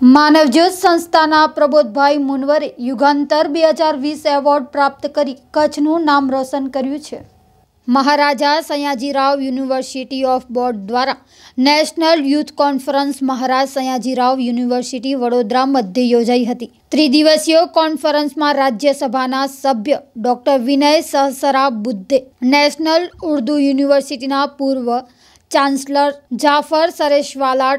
માનવજ્યોત સંસ્થાના પ્રબોધભાઈ મુનવરે યુગાંતર બે હજાર વીસ એવોર્ડ પ્રાપ્ત કરી કચ્છનું નામ રોશન કર્યું છે. Maharaja Sayajirao university of board દ્વારા national youth conference Maharaj Sayajirao university Vadodara મધ્યે યોજાઈ હતી. ત્રિદિવસીય કોન્ફરન્સમાં રાજ્યસભાના સભ્ય doctor Vinay Sahasrabuddhe national Urdu યુનિવર્સિટીના પૂર્વ ચાન્સલર જાફર સરેશવાલા,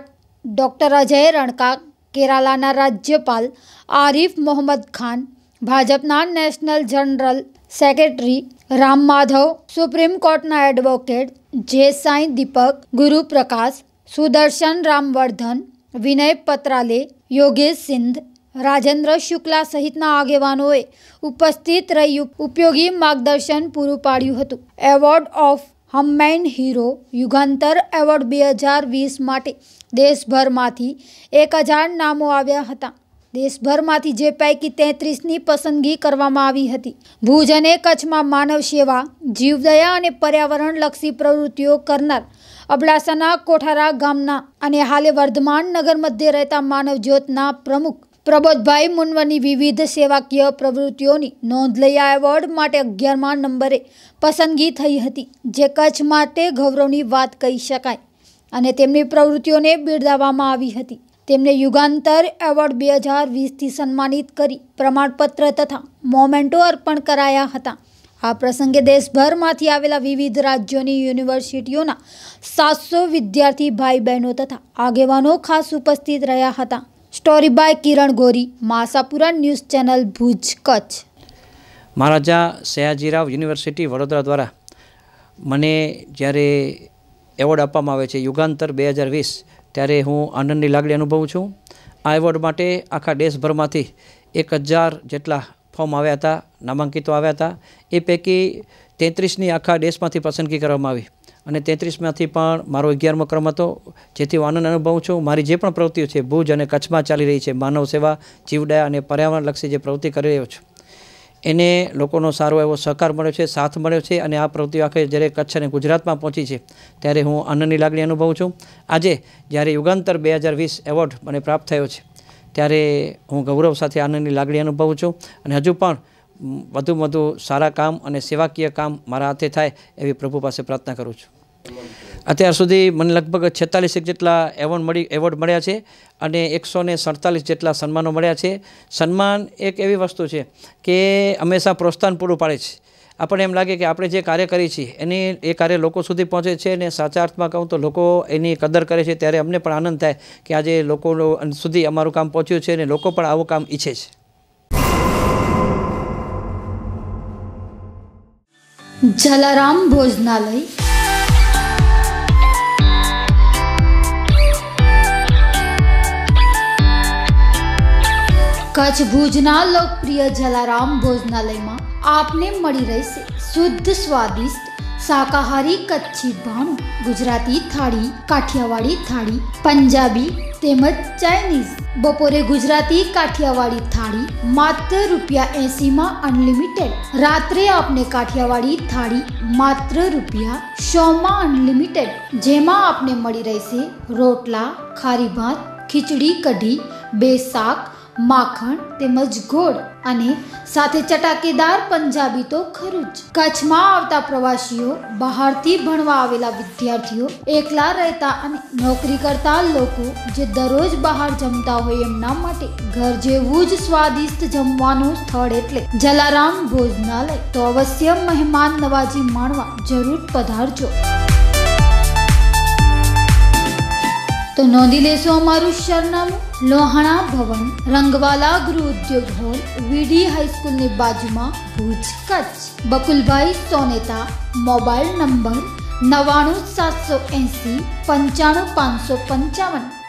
ડોક્ટર અજય રણકા કેરાલાના રાજ્યપાલ આરિફ મોહમ્મદ ખાન, ભાજપના national general secretary Ram Madhav, supreme કોર્ટના એડવોકેટ જેસાઈ દીપક, ગુરુપ્રકાશ, સુદર્શન રામવર્ધન, વિનય પત્રાલે, યોગેશ સિંધ, રાજેન્દ્ર શુક્લા સહિતના આગેવાનોએ ઉપસ્થિત રહી ઉપયોગી માર્ગદર્શન પૂરું પાડ્યું હતું. Award of human hero Yugantar award બે હજાર વીસ માટે દેશભરમાંથી એક હજાર નામો આવ્યા હતા. દેશભરમાંથી જે પૈકી તેત્રીસની પસંદગી કરવામાં આવી હતી. ભુજ અને કચ્છમાં માનવ સેવા, જીવદયા અને પર્યાવરણલક્ષી પ્રવૃત્તિઓ કરનાર અબડાસાના કોઠારા ગામના અને હાલે વર્ધમાન નગર મધ્યે રહેતા માનવ જ્યોતના પ્રમુખ પ્રબોધભાઈ મુનવરની વિવિધ સેવાકીય પ્રવૃત્તિઓની નોંધ લઈ આ એવોર્ડ માટે અગિયારમા નંબરે પસંદગી થઈ હતી, જે કચ્છ માટે ગૌરવની વાત કહી શકાય અને તેમની પ્રવૃત્તિઓને બિરદાવવામાં આવી હતી. તેમને યુગાંતર એવોર્ડ બે હજાર વીસથી સન્માનિત કરી પ્રમાણપત્ર તથા મોમેન્ટો અર્પણ કરાયા હતા. આ પ્રસંગે દેશભરમાંથી આવેલા વિવિધ રાજ્યોની યુનિવર્સિટીઓના સાતસો વિદ્યાર્થી ભાઈ બહેનો તથા આગેવાનો ખાસ ઉપસ્થિત રહ્યા હતા. Story by Kiran Gori, Masapura news channel Bhuj, Kutch. Maharaja Sayajirao university Vadodara દ્વારા મને જ્યારે એવોર્ડ આપવામાં આવે છે યુગાંતર બે હજાર વીસ, ત્યારે હું આનંદની લાગણી અનુભવું છું. આ એવોર્ડ માટે આખા દેશભરમાંથી એક હજાર જેટલા ફોર્મ આવ્યા હતા, નામાંકિતો આવ્યા હતા. એ પૈકી તેત્રીસની આખા દેશમાંથી પસંદગી કરવામાં આવી. અને તેત્રીસમાંથી પણ મારો અગિયારમો ક્રમ હતો, જેથી હું આનંદ અનુભવું છું. મારી જે પણ પ્રવૃત્તિઓ છે, ભુજ અને કચ્છમાં ચાલી રહી છે, માનવ સેવા, જીવદયા અને પર્યાવરણલક્ષી જે પ્રવૃત્તિ કરી રહ્યો છું, એને લોકોનો સારો એવો સહકાર મળ્યો છે, સાથ મળ્યો છે અને આ પ્રવૃત્તિઓ આખે જ્યારે કચ્છ અને ગુજરાતમાં પહોંચી છે, ત્યારે હું આનંદની લાગણી અનુભવું છું. આજે જ્યારે યુગાંતર બે હજાર વીસ એવોર્ડ મને પ્રાપ્ત થયો છે, ત્યારે હું ગૌરવ સાથે આનંદની લાગણી અનુભવું છું અને હજુ પણ વધુ વધુ સારા કામ અને સેવાકીય કામ મારા હાથે થાય એવી પ્રભુ પાસે પ્રાર્થના કરું છું. અત્યાર સુધી મને લગભગ છેતાલીસ જેટલા એવોર્ડ મળી, એવોર્ડ મળ્યા છે અને એકસો ને સડતાલીસ જેટલા સન્માનો મળ્યા છે. સન્માન એક એવી વસ્તુ છે કે હંમેશા પ્રોત્સાહન પૂરું પાડે છે. આપણને એમ લાગે કે આપણે જે કાર્ય કરીએ છીએ, એની, એ કાર્ય લોકો સુધી પહોંચે છે અને સાચા અર્થમાં કહું તો લોકો એની કદર કરે છે, ત્યારે અમને પણ આનંદ થાય કે આજે લોકો સુધી અમારું કામ પહોંચ્યું છે અને લોકો પણ આવું કામ ઈચ્છે છે. જલારામ ભોજનાલય. કચ્છ ભુજના લોકપ્રિય જલારામ ભોજનાલયમાં આપને મળી રહેશે શુદ્ધ, સ્વાદિષ્ટ, શાકાહારી કચ્છી ભાણું, ગુજરાતી થાળી, કાઠિયાવાડી થાળી, પંજાબી તેમજ ચાઇનીઝ. બપોરે ગુજરાતી કાઠિયાવાડી થાળી માત્ર રૂપિયા એંસીમાં અનલિમિટેડ. રાત્રે આપને કાઠિયાવાડી થાળી માત્ર રૂપિયા સોમાં અનલિમિટેડ. જેમાં આપને મળી રહેશે રોટલા, ખારી ભાત, ખીચડી, કઢી, બે શાક માખણ તેમજ ગોળ અને સાથે ચટાકેદાર પંજાબી તો ખરું જ. કચ્છમાં આવતા પ્રવાસીઓ બહારથી ભણવા આવેલા વિદ્યાર્થીઓ એકલા રહેતા અને નોકરી કરતા લોકો જે દરરોજ બહાર જમતા હોય એમના માટે ઘર જેવું જ સ્વાદિષ્ટ જમવાનું સ્થળ એટલે જલારામ ભોજનાલય. તો અવશ્ય મહેમાન નવાજી માણવા જરૂર પધારજો. તો નોંધી લેશો અમારું સરનામું. લોહાણા ભવન, રંગવાલા ગૃહ ઉદ્યોગ હોલ, વીડી હાઈસ્કૂલની બાજુમાં ભુજ કચ્છ. બકુલભાઈ સોનેતા, મોબાઈલ નંબર નવ્વાણું સાતસો એંસી પંચાણું પાંચસો પંચાવન.